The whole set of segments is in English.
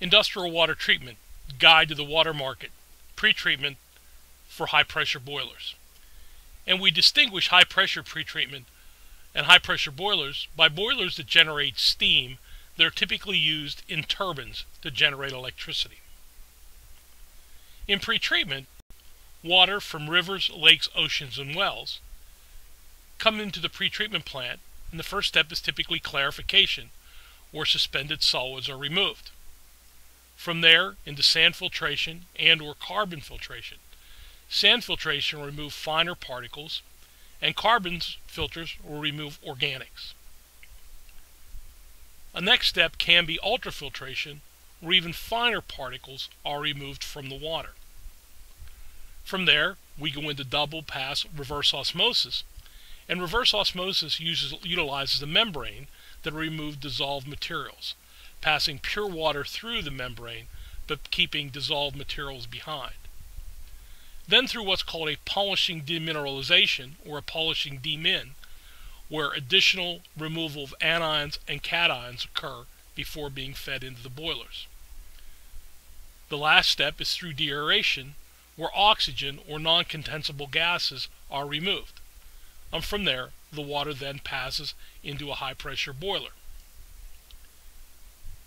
Industrial Water Treatment Guide to the Water Market Pretreatment for High Pressure Boilers. And we distinguish high pressure pretreatment and high pressure boilers by boilers that generate steam that are typically used in turbines to generate electricity. In pretreatment, water from rivers, lakes, oceans, and wells come into the pretreatment plant, and the first step is typically clarification, where suspended solids are removed. From there, into sand filtration and or carbon filtration. Sand filtration will remove finer particles, and carbon filters will remove organics. A next step can be ultrafiltration, where even finer particles are removed from the water. From there, we go into double pass reverse osmosis, and reverse osmosis uses, utilizes a membrane that removes dissolved materials, passing pure water through the membrane but keeping dissolved materials behind. Then through what's called a polishing demineralization or a polishing demin, where additional removal of anions and cations occur before being fed into the boilers. The last step is through deaeration, where oxygen or non-condensable gases are removed. And from there, the water then passes into a high pressure boiler.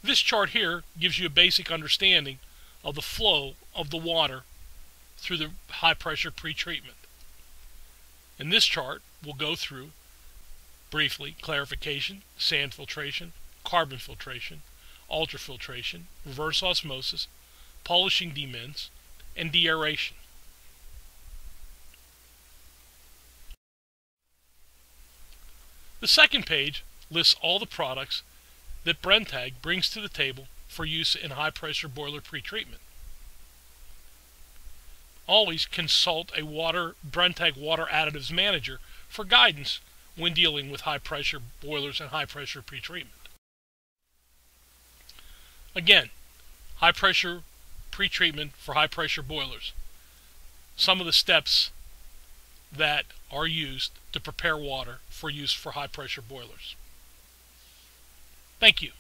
This chart here gives you a basic understanding of the flow of the water through the high pressure pretreatment. In this chart, we'll go through briefly clarification, sand filtration, carbon filtration, ultrafiltration, reverse osmosis, polishing demins, and deaeration. The second page lists all the products that Brenntag brings to the table for use in high pressure boiler pretreatment. Always consult a water Brenntag water additives manager for guidance when dealing with high pressure boilers and high pressure pretreatment. Again, high pressure pretreatment for high pressure boilers. Some of the steps that are used to prepare water for use for high pressure boilers. Thank you.